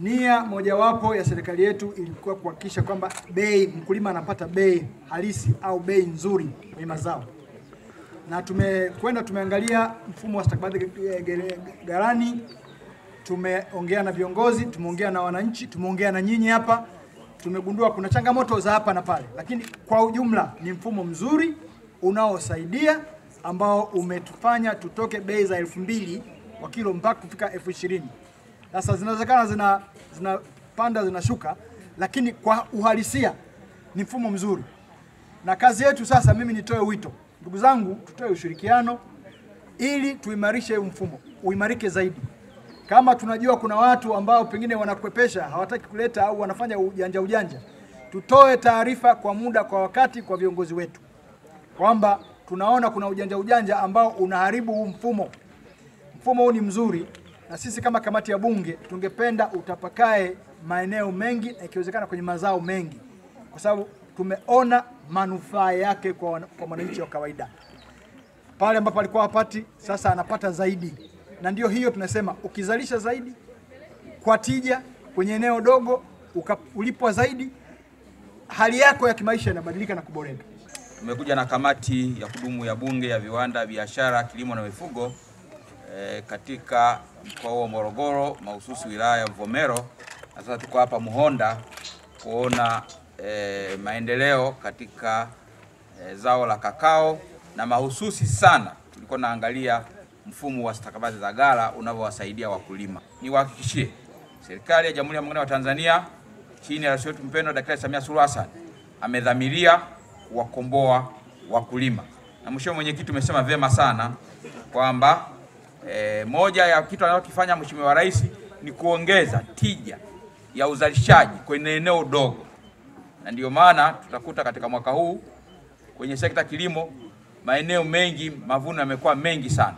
nia mojawapo ya serikali yetu ilikuwa kuhakikisha kwamba bei, mkulima anapata bei halisi au bei nzuri kwenye mazao, na tumekwenda tumeangalia mfumo wa stakabadhi ghalani, tumeongea na viongozi, tumeongea na wananchi, tumeongea na nyinyi hapa, tumegundua kuna changamoto za hapa na pale, lakini kwa ujumla ni mfumo mzuri unaosaidia ambao umetufanya tutoke bei za elfu mbili kwa kilo mpaka kufika elfu ishirini. Sasa zinawezekana zina zinapanda zinashuka, lakini kwa uhalisia ni mfumo mzuri, na kazi yetu sasa, mimi nitoe wito, ndugu zangu, tutoe ushirikiano ili tuimarishe huu mfumo uimarike zaidi. Kama tunajua kuna watu ambao pengine wanakwepesha, hawataki kuleta au wanafanya ujanja ujanja, tutoe taarifa kwa muda, kwa wakati, kwa viongozi wetu kwamba tunaona kuna ujanja ujanja ambao unaharibu huu mfumo. Mfumo huu ni mzuri, na sisi kama kamati ya Bunge tungependa utapakae maeneo mengi na ikiwezekana kwenye mazao mengi, kwa sababu tumeona manufaa yake kwa kwa mwananchi wa kawaida. Pale ambapo alikuwa hapati, sasa anapata zaidi, na ndio hiyo tunasema, ukizalisha zaidi kwa tija kwenye eneo dogo, ulipwa zaidi, hali yako ya kimaisha inabadilika na kuboreka. Tumekuja na kamati ya kudumu ya Bunge ya viwanda, biashara, kilimo na mifugo e, katika mkoa wa Morogoro, mahususi wilaya ya Mvomero, na sasa tuko hapa Muhonda kuona e, maendeleo katika e, zao la kakao na mahususi sana tulikuwa naangalia mfumo wa stakabadhi za ghala unavyowasaidia wakulima. Niwahakikishie serikali ya Jamhuri ya Muungano wa Tanzania chini ya rais wetu mpendwa Daktari Samia Suluhu Hassan amedhamiria kuwakomboa wakulima. Na mheshimiwa mwenyekiti, umesema vyema sana kwamba e, moja ya kitu anachokifanya mheshimiwa rais ni kuongeza tija ya uzalishaji kwenye eneo dogo, na ndiyo maana tutakuta katika mwaka huu kwenye sekta kilimo maeneo mengi mavuno yamekuwa mengi sana.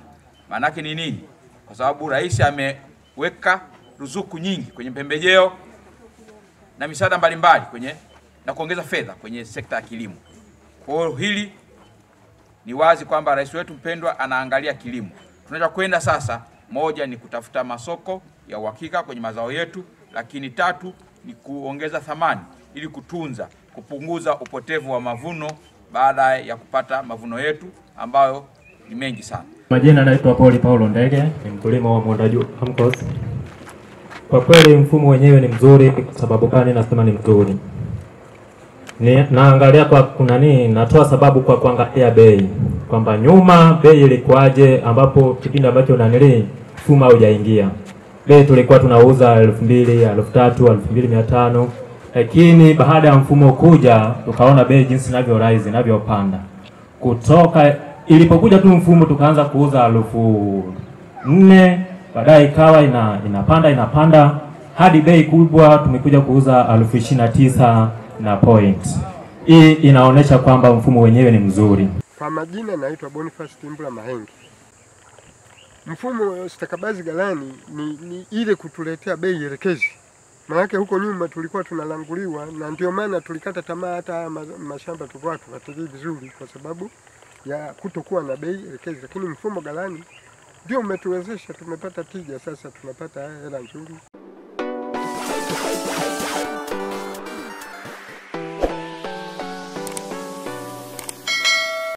Maana ni nini? Kwa sababu rais ameweka ruzuku nyingi kwenye pembejeo na misaada mbalimbali kwenye na kuongeza fedha kwenye sekta ya kilimo. Kwa hiyo hili ni wazi kwamba rais wetu mpendwa anaangalia kilimo. Tunachokwenda sasa, moja ni kutafuta masoko ya uhakika kwenye mazao yetu, lakini tatu ni kuongeza thamani ili kutunza, kupunguza upotevu wa mavuno baada ya kupata mavuno yetu ambayo ni mengi sana. Majina naitwa Pauli Paulo Ndege, ni mkulima wa Mwandaju AMCOS. Kwa kweli mfumo wenyewe ni mzuri. Kwa sababu gani nasema ni mzuri? Ni, naangalia kwa kuna nini, natoa sababu kwa kuangalia bei kwamba nyuma bei ilikuwaje, ambapo kipindi ambacho nanili Fuma haujaingia bei tulikuwa tunauza elfu mbili elfu tatu elfu mbili mia tano. Lakini baada ya mfumo kuja tukaona bei jinsi inavyo rise inavyopanda kutoka ilipokuja tu mfumo tukaanza kuuza elfu nne. Baadaye ikawa ina, inapanda inapanda. Hadi bei kubwa tumekuja kuuza elfu ishirini na tisa na point. Hii inaonyesha kwamba mfumo wenyewe ni mzuri. Kwa majina naitwa Boniface Timbula Mahenge. Mfumo wa stakabadhi ghalani ni, ni ile kutuletea bei elekezi. Maanake huko nyuma tulikuwa tunalanguliwa, na ndio maana tulikata tamaa, hata haya ma- mashamba tulikuwa tufuatilii vizuri kwa sababu ya kutokuwa na bei elekezi, lakini mfumo ghalani ndio umetuwezesha, tumepata tija, sasa tunapata hela nzuri.